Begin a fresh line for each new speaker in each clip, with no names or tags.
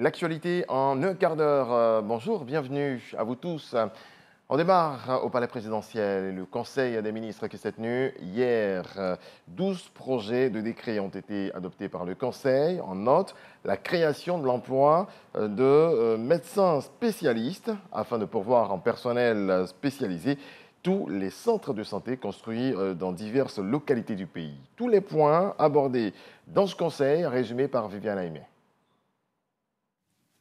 L'actualité en un quart d'heure. Euh, bonjour, bienvenue à vous tous. On démarre au palais présidentiel. Le Conseil des ministres qui s'est tenu hier. 12 projets de décrets ont été adoptés par le Conseil. En note, la création de l'emploi de euh, médecins spécialistes afin de pourvoir en personnel spécialisé tous les centres de santé construits euh, dans diverses localités du pays. Tous les points abordés dans ce Conseil, résumés par Viviane Aimé.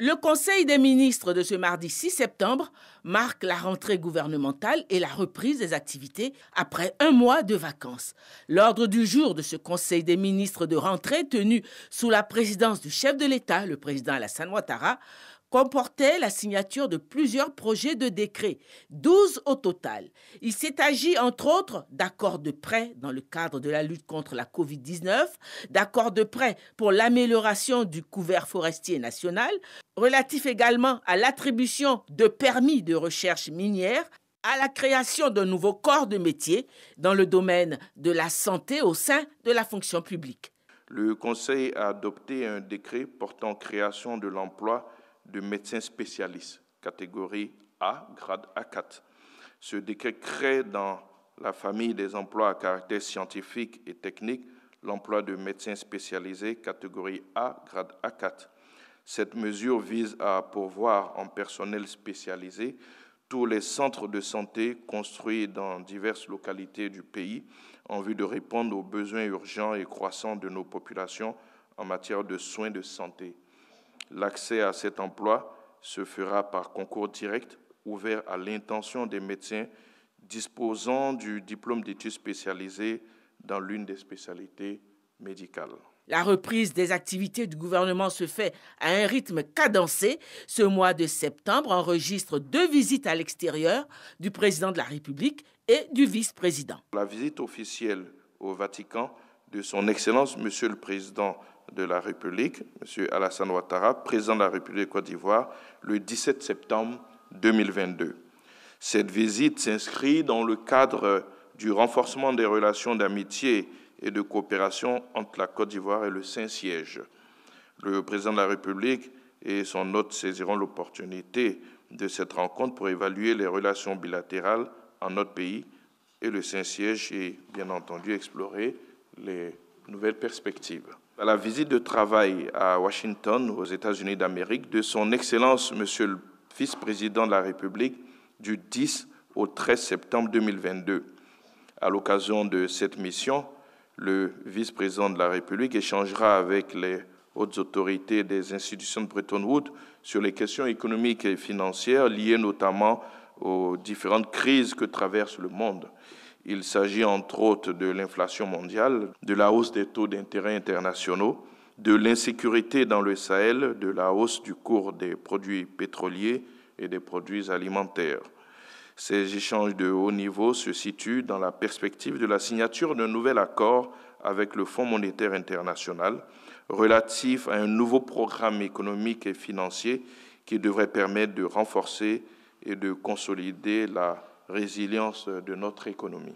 Le Conseil des ministres de ce mardi 6 septembre marque la rentrée gouvernementale et la reprise des activités après un mois de vacances. L'ordre du jour de ce Conseil des ministres de rentrée tenu sous la présidence du chef de l'État, le président Alassane Ouattara, comportait la signature de plusieurs projets de décrets, 12 au total. Il s'est agi entre autres d'accords de prêt dans le cadre de la lutte contre la COVID-19, d'accords de prêt pour l'amélioration du couvert forestier national, relatif également à l'attribution de permis de recherche minière, à la création d'un nouveau corps de métier dans le domaine de la santé au sein de la fonction publique.
Le Conseil a adopté un décret portant création de l'emploi de médecins spécialistes, catégorie A, grade A4. Ce décret crée dans la famille des emplois à caractère scientifique et technique l'emploi de médecins spécialisés, catégorie A, grade A4. Cette mesure vise à pourvoir en personnel spécialisé tous les centres de santé construits dans diverses localités du pays en vue de répondre aux besoins urgents et croissants de nos populations en matière de soins de santé. L'accès à cet emploi se fera par concours direct ouvert à l'intention des médecins disposant du diplôme d'études spécialisées dans l'une des spécialités médicales.
La reprise des activités du gouvernement se fait à un rythme cadencé. Ce mois de septembre enregistre deux visites à l'extérieur du président de la République et du vice-président.
La visite officielle au Vatican de son Excellence, Monsieur le Président de la République, M. Alassane Ouattara, président de la République de Côte d'Ivoire, le 17 septembre 2022. Cette visite s'inscrit dans le cadre du renforcement des relations d'amitié et de coopération entre la Côte d'Ivoire et le Saint-Siège. Le président de la République et son hôte saisiront l'opportunité de cette rencontre pour évaluer les relations bilatérales en notre pays et le Saint-Siège et bien entendu explorer les nouvelles perspectives à la visite de travail à Washington, aux États-Unis d'Amérique, de son Excellence, Monsieur le vice-président de la République, du 10 au 13 septembre 2022. À l'occasion de cette mission, le vice-président de la République échangera avec les hautes autorités des institutions de Bretton Woods sur les questions économiques et financières liées notamment aux différentes crises que traverse le monde. Il s'agit entre autres de l'inflation mondiale, de la hausse des taux d'intérêt internationaux, de l'insécurité dans le Sahel, de la hausse du cours des produits pétroliers et des produits alimentaires. Ces échanges de haut niveau se situent dans la perspective de la signature d'un nouvel accord avec le Fonds monétaire international relatif à un nouveau programme économique et financier qui devrait permettre de renforcer et de consolider la résilience de notre économie.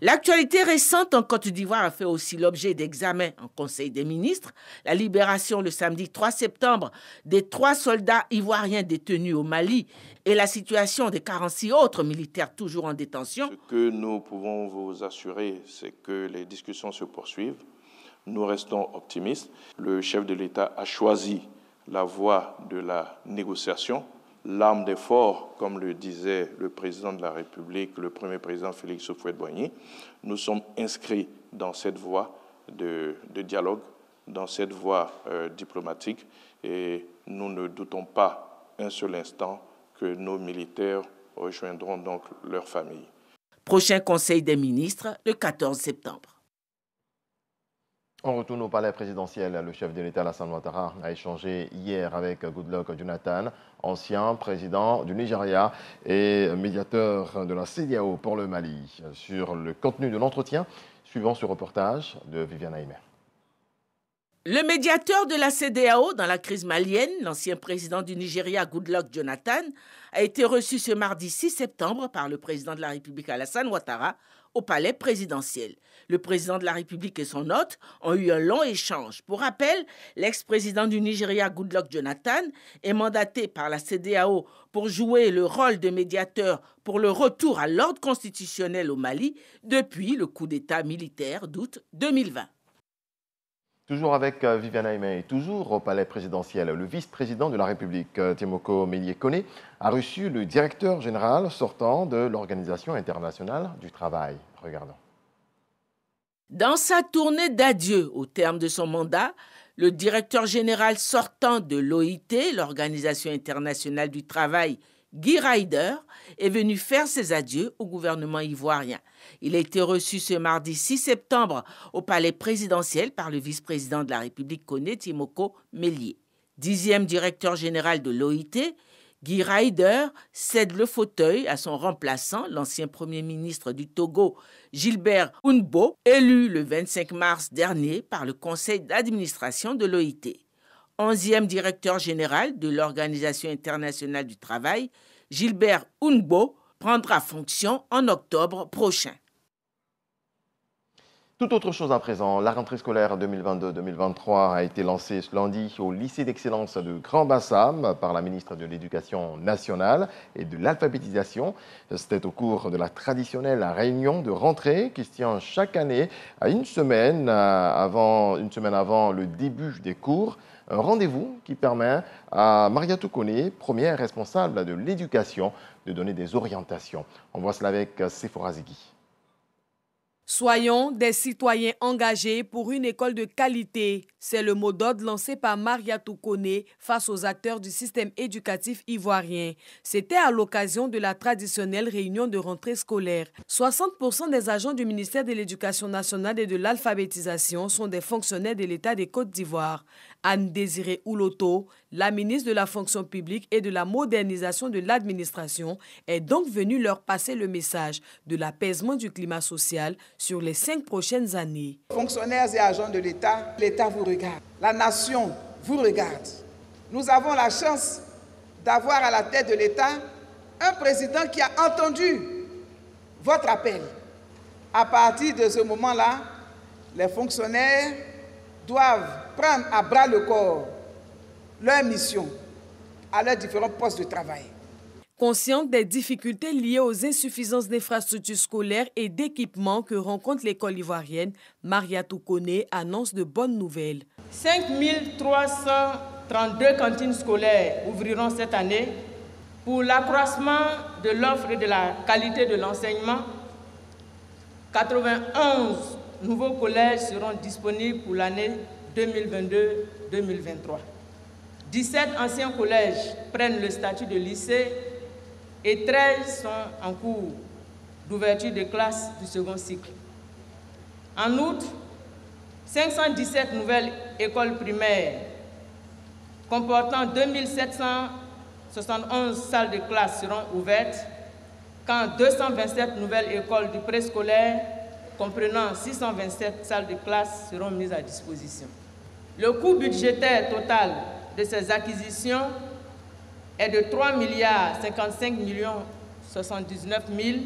L'actualité récente en Côte d'Ivoire a fait aussi l'objet d'examens en Conseil des ministres. La libération le samedi 3 septembre des trois soldats ivoiriens détenus au Mali et la situation des 46 autres militaires toujours en détention.
Ce que nous pouvons vous assurer, c'est que les discussions se poursuivent. Nous restons optimistes. Le chef de l'État a choisi la voie de la négociation l'arme d'effort, comme le disait le président de la République, le premier président Félix Houphouët-Boigny. Nous sommes inscrits dans cette voie de, dialogue, dans cette voie euh, diplomatique, et nous ne doutons pas un seul instant que nos militaires rejoindront donc leurs familles.
Prochain Conseil des ministres le 14 septembre.
On retourne au palais présidentiel. Le chef de l'État, Alassane Ouattara, a échangé hier avec Goodluck Jonathan, ancien président du Nigeria et médiateur de la CDAO pour le Mali. Sur le contenu de l'entretien, suivant ce reportage de Viviane Aïmer.
Le médiateur de la CDAO dans la crise malienne, l'ancien président du Nigeria, Goodluck Jonathan, a été reçu ce mardi 6 septembre par le président de la République Alassane Ouattara au palais présidentiel. Le président de la République et son hôte ont eu un long échange. Pour rappel, l'ex-président du Nigeria, Goodluck Jonathan, est mandaté par la CDAO pour jouer le rôle de médiateur pour le retour à l'ordre constitutionnel au Mali depuis le coup d'État militaire d'août 2020.
Toujours avec euh, Viviane Aimé, toujours au palais présidentiel, le vice-président de la République, euh, Timoko Mélié-Kone, a reçu le directeur général sortant de l'Organisation internationale du travail. Regardons.
Dans sa tournée d'adieu au terme de son mandat, le directeur général sortant de l'OIT, l'Organisation internationale du travail, Guy Ryder, est venu faire ses adieux au gouvernement ivoirien. Il a été reçu ce mardi 6 septembre au palais présidentiel par le vice-président de la République Koné Timoko Mélier. Dixième directeur général de l'OIT, Guy Ryder cède le fauteuil à son remplaçant, l'ancien Premier ministre du Togo, Gilbert Unbo, élu le 25 mars dernier par le conseil d'administration de l'OIT. Onzième directeur général de l'Organisation internationale du travail, Gilbert Unbo prendra fonction en octobre prochain.
Tout autre chose à présent, la rentrée scolaire 2022-2023 a été lancée ce lundi au lycée d'excellence de Grand Bassam par la ministre de l'Éducation nationale et de l'alphabétisation. C'était au cours de la traditionnelle réunion de rentrée qui se tient chaque année à une semaine avant, une semaine avant le début des cours. Un rendez-vous qui permet à Maria Toukone, première responsable de l'éducation, de donner des orientations. On voit cela avec Sephora Zigui.
Soyons des citoyens engagés pour une école de qualité. C'est le mot d'ordre lancé par Maria Toukone face aux acteurs du système éducatif ivoirien. C'était à l'occasion de la traditionnelle réunion de rentrée scolaire. 60% des agents du ministère de l'Éducation nationale et de l'alphabétisation sont des fonctionnaires de l'État des Côtes d'Ivoire. Anne-Désirée Ouloto, la ministre de la fonction publique et de la modernisation de l'administration, est donc venue leur passer le message de l'apaisement du climat social sur les cinq prochaines années.
Fonctionnaires et agents de l'État, l'État vous la nation vous regarde. Nous avons la chance d'avoir à la tête de l'État un président qui a entendu votre appel. À partir de ce moment-là, les fonctionnaires doivent prendre à bras le corps leur mission à leurs différents postes de travail.
Consciente des difficultés liées aux insuffisances d'infrastructures scolaires et d'équipements que rencontre l'école ivoirienne, Maria Toukone annonce de bonnes nouvelles.
5 332 cantines scolaires ouvriront cette année pour l'accroissement de l'offre et de la qualité de l'enseignement. 91 nouveaux collèges seront disponibles pour l'année 2022-2023. 17 anciens collèges prennent le statut de lycée et 13 sont en cours d'ouverture de classes du second cycle. En outre, 517 nouvelles écoles primaires comportant 2771 salles de classe seront ouvertes, quand 227 nouvelles écoles du préscolaire comprenant 627 salles de classe seront mises à disposition. Le coût budgétaire total de ces acquisitions est de 3 milliards 55 millions 79 000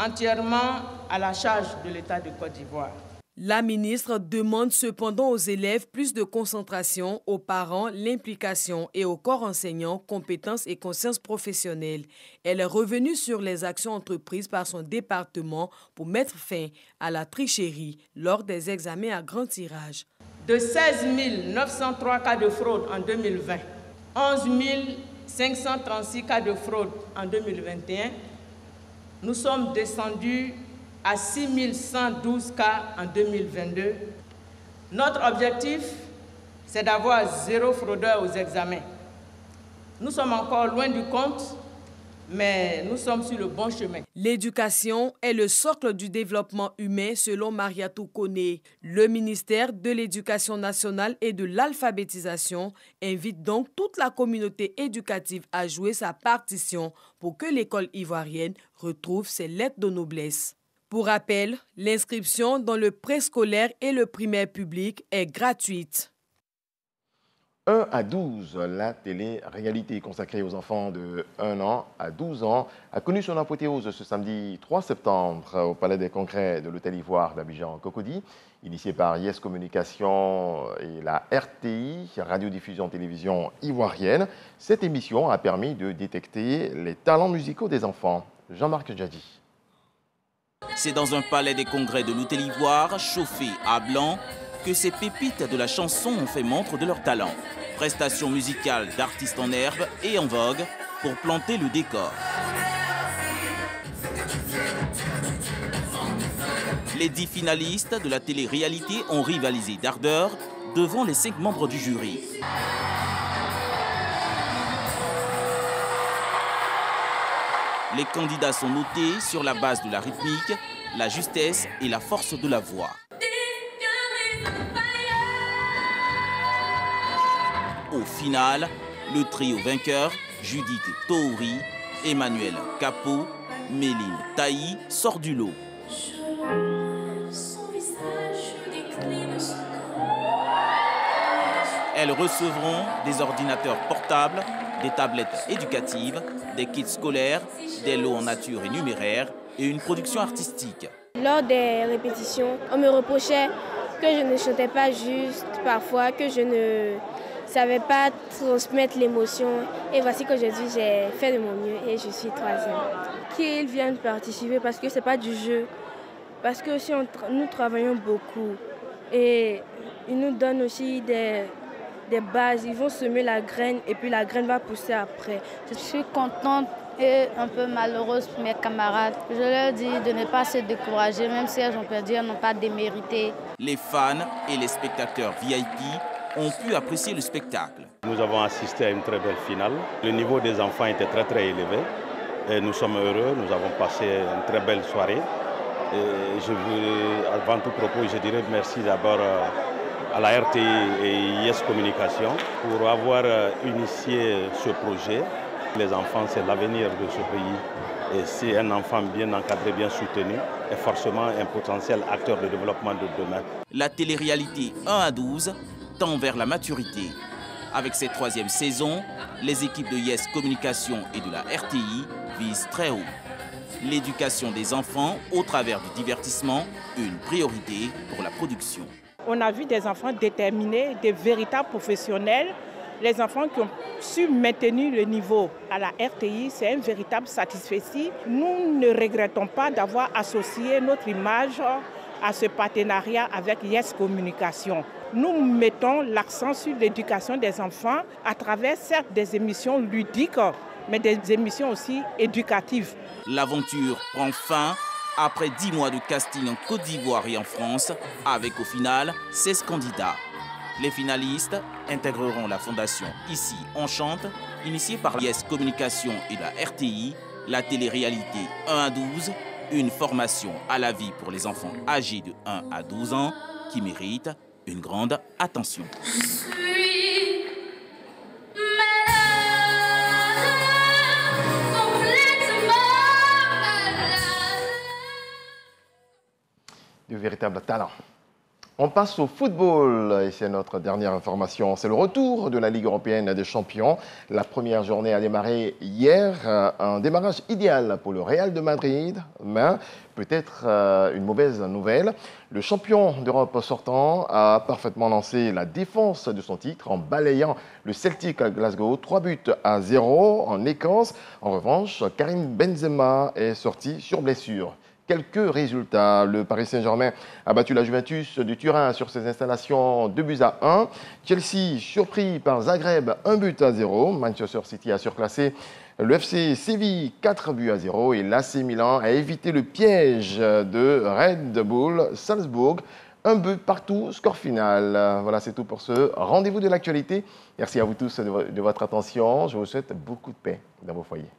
entièrement à la charge de l'État de Côte d'Ivoire.
La ministre demande cependant aux élèves plus de concentration, aux parents l'implication et au corps enseignant compétences et conscience professionnelle. Elle est revenue sur les actions entreprises par son département pour mettre fin à la tricherie lors des examens à grand tirage.
De 16 903 cas de fraude en 2020, 11 536 cas de fraude en 2021, nous sommes descendus à 6112 cas en 2022. Notre objectif, c'est d'avoir zéro fraudeur aux examens. Nous sommes encore loin du compte, mais nous sommes sur le bon chemin.
L'éducation est le socle du développement humain selon Maria Toukone. Le ministère de l'Éducation nationale et de l'alphabétisation invite donc toute la communauté éducative à jouer sa partition pour que l'école ivoirienne retrouve ses lettres de noblesse. Pour rappel, l'inscription dans le préscolaire et le primaire public est gratuite.
1 à 12, la télé-réalité consacrée aux enfants de 1 an à 12 ans a connu son apothéose ce samedi 3 septembre au Palais des Congrès de l'Hôtel Ivoire d'Abidjan-Cocody. Initié par Yes Communication et la RTI, Radiodiffusion Télévision Ivoirienne, cette émission a permis de détecter les talents musicaux des enfants. Jean-Marc Djadji.
C'est dans un palais des congrès de l'Hôtel Ivoire, chauffé à blanc, que ces pépites de la chanson ont fait montre de leur talent. Prestation musicale d'artistes en herbe et en vogue pour planter le décor. Les dix finalistes de la télé-réalité ont rivalisé d'ardeur devant les cinq membres du jury. Les candidats sont notés sur la base de la rythmique, la justesse et la force de la voix. Au final, le trio vainqueur, Judith Touri, Emmanuel Capot, Méline Taï, sort du lot. Elles recevront des ordinateurs portables, des tablettes éducatives, des kits scolaires, des lots en nature et numéraire et une production artistique.
Lors des répétitions, on me reprochait que je ne chantais pas juste, parfois que je ne savais pas transmettre l'émotion. Et voici qu'aujourd'hui, j'ai fait de mon mieux et je suis troisième. Qu'ils viennent participer parce que ce n'est pas du jeu. Parce que si nous travaillons beaucoup et ils nous donnent aussi des, des bases, ils vont semer la graine et puis la graine va pousser après.
Je suis contente et un peu malheureuse pour mes camarades. Je leur dis de ne pas se décourager, même si elles ont perdu, elles n'ont pas démérité.
Les fans et les spectateurs VIP ont pu apprécier le spectacle.
Nous avons assisté à une très belle finale. Le niveau des enfants était très très élevé. Et nous sommes heureux, nous avons passé une très belle soirée. Et je veux, avant tout propos, je dirais merci d'abord euh, à la RTI et Yes Communication pour avoir euh, initié ce projet. Les enfants, c'est l'avenir de ce pays. Et si un enfant bien encadré, bien soutenu, est forcément un potentiel acteur de développement de demain.
La télé-réalité 1 à 12 tend vers la maturité. Avec cette troisième saison, les équipes de Yes Communication et de la RTI visent très haut. L'éducation des enfants au travers du divertissement, une priorité pour la production.
On a vu des enfants déterminés, des véritables professionnels, les enfants qui ont su maintenir le niveau à la RTI, c'est un véritable satisfait. Nous ne regrettons pas d'avoir associé notre image à ce partenariat avec Yes Communication. Nous mettons l'accent sur l'éducation des enfants à travers certes des émissions ludiques, mais des émissions aussi éducatives.
L'aventure prend fin après 10 mois de casting en Côte d'Ivoire et en France, avec au final 16 candidats. Les finalistes intégreront la fondation Ici on chante, initiée par Yes Communication et la RTI, la télé-réalité 1 à 12, une formation à la vie pour les enfants âgés de 1 à 12 ans qui mérite une grande attention.
Du véritable talent. On passe au football et c'est notre dernière information. C'est le retour de la Ligue européenne des champions. La première journée a démarré hier. Un démarrage idéal pour le Real de Madrid, mais peut-être euh, une mauvaise nouvelle. Le champion d'Europe sortant a parfaitement lancé la défense de son titre en balayant le Celtic à Glasgow, 3 buts à 0 en Écosse. En revanche, Karim Benzema est sorti sur blessure quelques résultats. Le Paris Saint-Germain a battu la Juventus de Turin sur ses installations 2 buts à 1. Chelsea, surpris par Zagreb, 1 but à 0. Manchester City a surclassé le FC Séville 4 buts à 0 et l'AC Milan a évité le piège de Red Bull Salzbourg. Un but partout, score final. Voilà, c'est tout pour ce rendez-vous de l'actualité. Merci à vous tous de votre attention. Je vous souhaite beaucoup de paix dans vos foyers.